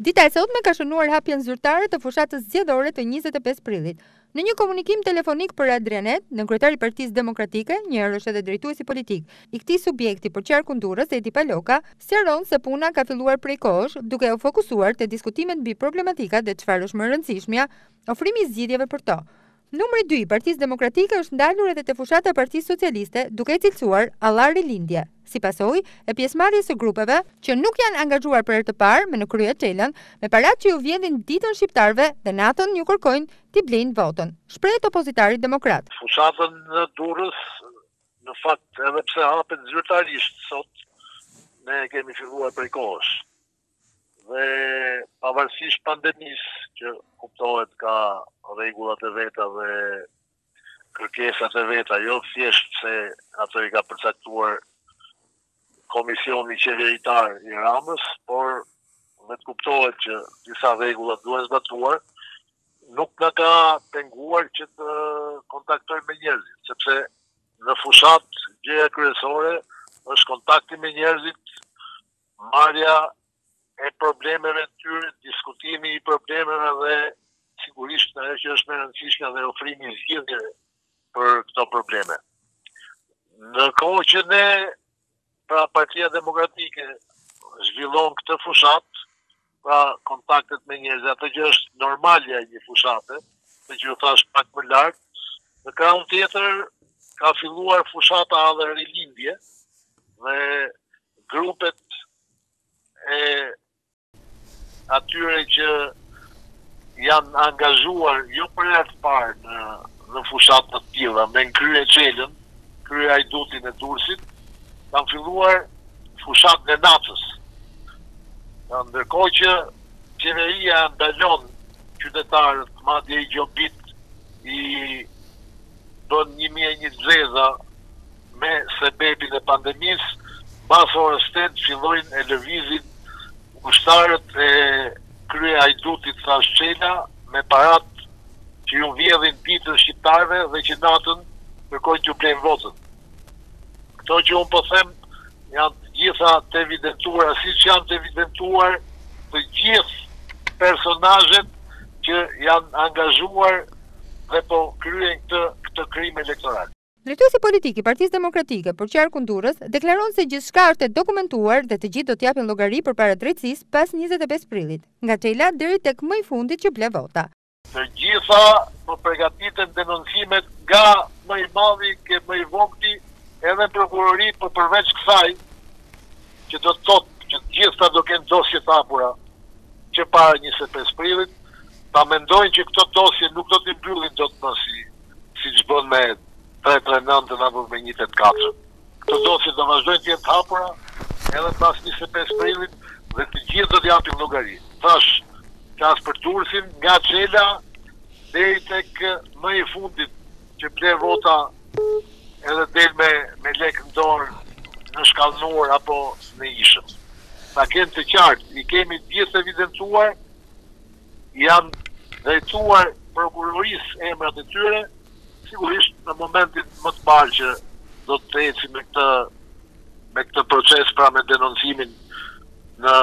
Dita e sotme ka shënuar hapjen zyrtare të fushatës zgjedhore të njëzet e pesë prillit. Në një komunikim telefonik për Adrianet, nënkryetari i Partisë Demokratike, njëherësh edhe drejtuesi politik i këtij subjekti për qarkun Durrës, Edi Paloka, sqaron se puna ka filluar prej kohësh, duke u fokusuar te diskutimet mbi problematikat dhe çfarë është më e rëndësishmja, ofrimi i zgjidhjeve për to. Numri dy i Partisë Demokratike është ndalur edhe te fushata e Partisë Socialiste duke e cilësuar alla Rilindje, si pasojë e pjesëmarrjes së grupeve, që nuk janë angazhuar për herë të parë me në krye Çelën, me paratë që iu vjedhin ditën shqiptarëve dhe natën iu kërkojnë t'i blejnë votën, shprehet opozitari demokrat. Fushatën në Durrës, në fakt edhe pse hapet zyrtarisht sot, ne e kemi filluar prej kohësh. Dhe pavarësisht pandemisë, që kuptohet ka rregullat e veta dhe kërkesat e veta, jo thjesht se ato i ka përcaktuar komisioni qeveritar i Ramës, por vetëkuptohet që disa rregulla duhen zbatuar, nuk na ka penguar që të kontaktojmë me njerëzit, sepse në fushatë gjëja kryesore është kontakti me njerëzit marrja e problemeve të tyre, diskutimi i problemeve dhe sigurisht ajo që është më e rëndësishme dhe ofrimi i zgjidhjeve për këto probleme. Në kohë që ne pra Partia Demokratike zhvillon këtë fushatë, pra kontaktet me njerëzit, ato që është normalja e një fushate, dhe që ju thashë pak më lart, në krahun tjetër ka filluar fushata alla Rilindje, dhe grupet e atyre që janë angazhuar jo për herë të parë në, në fushata të tilla, me në krye Çelën, kryehajdutin e Durrësit, kanë filluar fushatën e natës. Ndërkohë që qeveria ndalon qytetarët, madje i gjobit i bën 1001 të zeza me sebepin e pandemisë, mbas orës 8 fillojnë e lëvizin ushtarët e kryehajdutit Dash Çela me paratë që iu vjedhin ditën shqiptarëve dhe që natën kërkojnë t'u blejnë votën. Këto që unë po them janë të gjitha të evidentuara, siç janë të evidentuar të gjithë personazhet që janë angazhuar dhe po kryejnë këtë, këtë krim elektoral. Drejtuesi politik i Partisë Demokratike për qarkun Durrës, deklaron se gjithçka është e dokumentuar dhe të gjithë do të japin llogari përpara drejtësisë pas 25 prillit, nga Çela deri tek më i fundit që ble vota. Të gjitha po përgatiten denoncimet nga më i madhi ke më i vogli edhe prokurori po përveç kësaj që do të thotë që të gjitha do kenë dosje të hapura që para njëzet e pesë prillit ta mendojnë që këto dosje nuk do t'i mbyllin dot më siç bën me tre tre nëntën apo me një tetë katër. Këto dosje do vazhdojnë të jenë të hapura edhe pas njëzet e pesë prillit dhe të gjithë do të japin llogari. Tash flas për Durrësin, nga Çela deri tek më i fundit që ble vota edhe del me me lek në dorë në Shkallnur apo në Ishëm. Ta kenë të qartë, i kemi gjithë evidentuar, janë drejtuar prokurorisë emrat e tyre, sigurisht në momentin më të parë që do të ecim me këtë me këtë proces pra me denoncimin në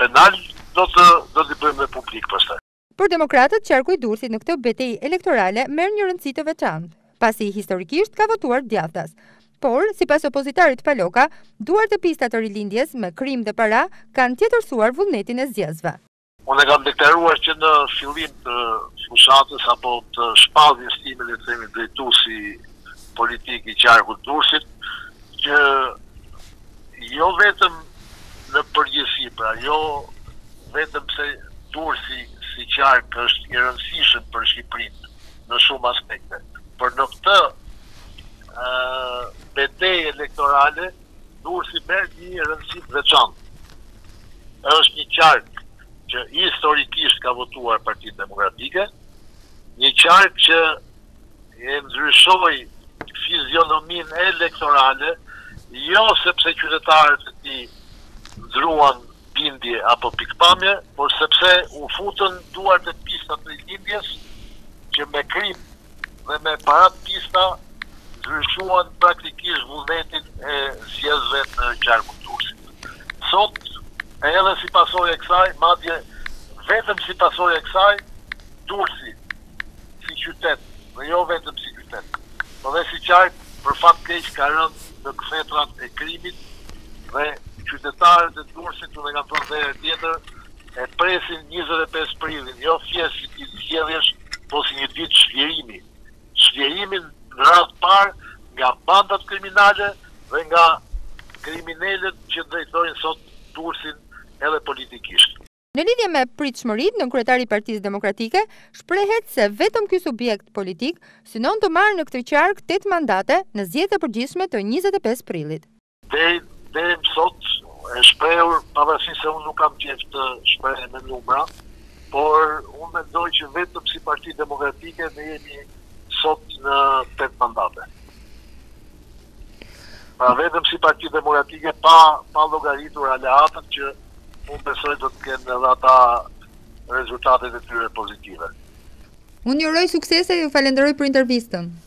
penal, do të do t'i bëjmë dhe publik pastaj. Për demokratët, qarku i Durrësit në këtë betejë elektorale merr një rëndësi të veçantë, pasi historikisht ka votuar djathtas. Por, sipas opozitarit Paloka, duart e pista të Rilindjes me krim dhe para kanë tjetërsuar vullnetin e zgjedhësve. Unë e kam deklaruar që në fillim të fushatës apo të shpalljes time le të themi drejtuesit politik i qarkut të Durrësit që jo vetëm në përgjithësi, pra jo vetëm se Durrësi si qark është i rëndësishëm për Shqipërinë në shumë aspekte, por në këtë betejë elektorale Durrësi merr një rëndësi të veçantë. Është një qark që historikisht ka votuar Partinë Demokratike, një qark që e ndryshoi fizionominë elektorale, jo sepse qytetarët e tij ndruan bindje apo pikëpamje, por sepse u futën duart e pista të Rilindjes që me krim dhe me para të pista ndryshuan praktikisht vullnetin e zgjedhësve të qarkut të Durrësit. Sot, edhe si pasojë e kësaj, madje vetëm si pasojë e kësaj, Durrësi si qytet, dhe jo vetëm si qytet, por dhe si qark për fat keq ka rënë në kthetrat e krimit dhe qytetarët e Durrësit e kam thënë dhe herë tjetër E presin njëzet e pesë prillin, jo thjesht si ditë zgjedhjesh, por si një ditë çlirimi. Çlirimi në radhë të parë nga bandat kriminale dhe nga kriminelët që drejtojnë sot Durrësin edhe politikisht. Në lidhje me pritshmëritë, nënkryetari i Partisë Demokratike shprehet se vetëm ky subjekt politik synon të marrë në këtë qark tetë mandate në zgjedhjet e përgjithshme të njëzet e pesë prillit. deri deri më sot e shprehur pavarësisht se unë nuk kam qejf të shprehem me numra, por unë mendoj që vetëm si Parti Demokratike ne jemi sot në 8 mandate. Pra vetëm si Parti Demokratike pa pa llogaritur aleatët që unë besoj do të kenë edhe ata rezultatet e tyre pozitive. Unë ju uroj suksese, ju falenderoj për intervistën.